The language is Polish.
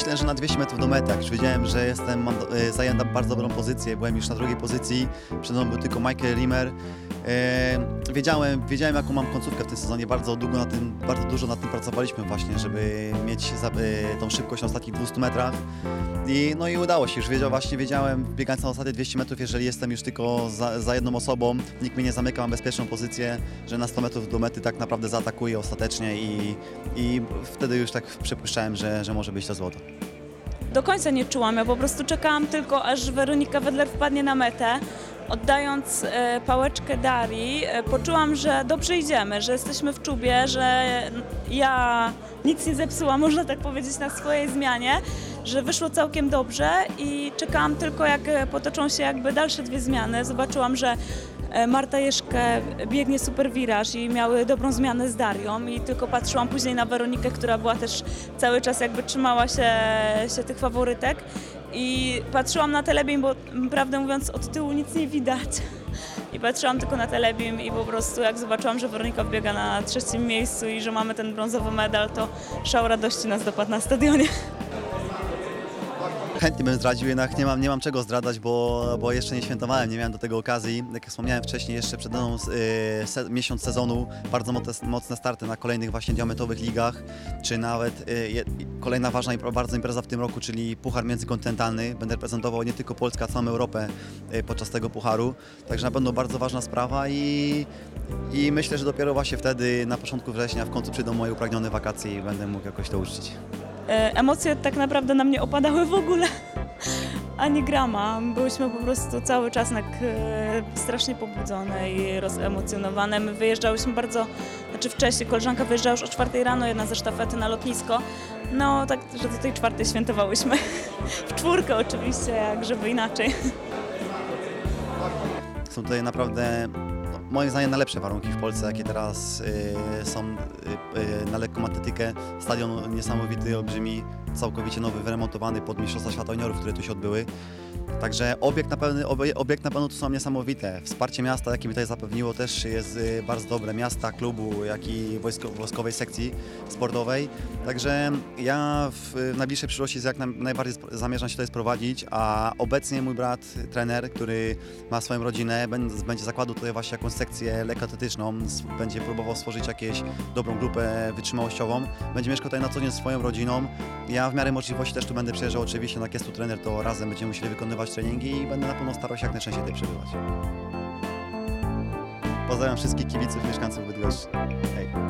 Myślę, że na 200 metrów do mety, już wiedziałem, że jestem, mam e, zajęta bardzo dobrą pozycję, byłem już na drugiej pozycji, przed mną był tylko Michael Rimmer. E, wiedziałem, wiedziałem, jaką mam końcówkę w tym sezonie, bardzo długo na tym, bardzo dużo nad tym pracowaliśmy właśnie, żeby mieć za, e, tą szybkość na ostatnich 200 metrach. I, no i udało się, już wiedział, właśnie wiedziałem, biegając na ostatnie 200 metrów, jeżeli jestem już tylko za, za jedną osobą, nikt mnie nie zamyka, mam bezpieczną pozycję, że na 100 metrów do mety tak naprawdę zaatakuję ostatecznie i, i wtedy już tak przypuszczałem, że, że może być to złoto. Do końca nie czułam, ja po prostu czekałam tylko, aż Weronika Wedler wpadnie na metę. Oddając e, pałeczkę Darii, e, poczułam, że dobrze idziemy, że jesteśmy w czubie, że ja nic nie zepsułam, można tak powiedzieć, na swojej zmianie, że wyszło całkiem dobrze i czekałam tylko, jak e, potoczą się jakby dalsze dwie zmiany. Zobaczyłam, że Marta Jeszkę biegnie super wiraż i miały dobrą zmianę z Darią i tylko patrzyłam później na Weronikę, która była też cały czas jakby trzymała się, się tych faworytek i patrzyłam na telebim, bo prawdę mówiąc od tyłu nic nie widać. I patrzyłam tylko na telebim i po prostu jak zobaczyłam, że Weronika biega na trzecim miejscu i że mamy ten brązowy medal, to szał radości nas dopadł na stadionie. Chętnie bym zdradził, jednak nie mam, nie mam czego zdradzać, bo, bo jeszcze nie świętowałem, nie miałem do tego okazji. Jak wspomniałem wcześniej, jeszcze przed mną y, se, miesiąc sezonu, bardzo mocne, starty na kolejnych właśnie diamentowych ligach, czy nawet je, kolejna ważna i bardzo impreza w tym roku, czyli Puchar Międzykontynentalny. Będę reprezentował nie tylko Polskę, a całą Europę y, podczas tego Pucharu, także na pewno bardzo ważna sprawa i, i myślę, że dopiero właśnie wtedy, na początku września, w końcu przyjdą moje upragnione wakacje i będę mógł jakoś to uczcić. E, Emocje tak naprawdę na mnie opadały w ogóle. Ani grama. Byłyśmy po prostu cały czas tak, strasznie pobudzone i rozemocjonowane. My wyjeżdżałyśmy bardzo, znaczy wcześniej, koleżanka wyjeżdżała już o czwartej rano, jedna ze sztafety na lotnisko. No tak, że do tej czwartej świętowałyśmy. W czwórkę oczywiście, jak żeby inaczej. Są tutaj naprawdę, moim zdaniem, najlepsze warunki w Polsce, jakie teraz y, są y, y, na lekką atletykę. Stadion niesamowity, olbrzymi, całkowicie nowy, wyremontowany pod Mistrzostwa Świata Juniorów, które tu się odbyły. Także obiekt na, pewno, obie- obiekt na pewno tu są niesamowite. Wsparcie miasta, jakie mi tutaj zapewniło, też jest y, bardzo dobre. Miasta, klubu, jak i wojsko, wojskowej sekcji sportowej. Także ja w, w najbliższej przyszłości jak naj, najbardziej zamierzam się tutaj sprowadzić, a obecnie mój brat, trener, który ma swoją rodzinę, będzie, zakładał tutaj właśnie jakąś sekcję lekkoatletyczną, będzie próbował stworzyć jakąś dobrą grupę wytrzymałościową. Będzie mieszkał tutaj na co dzień z swoją rodziną. Ja w miarę możliwości też tu będę przyjeżdżał oczywiście, jak jest tu trener, to razem będziemy musieli wykonywać treningi i będę na pewno starał się jak najczęściej tutaj przebywać. Pozdrawiam wszystkich kibiców, mieszkańców Bydgoszczy. Hej.